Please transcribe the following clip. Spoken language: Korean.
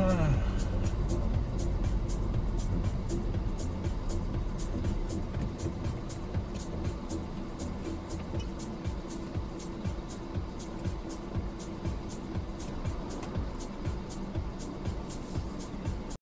아.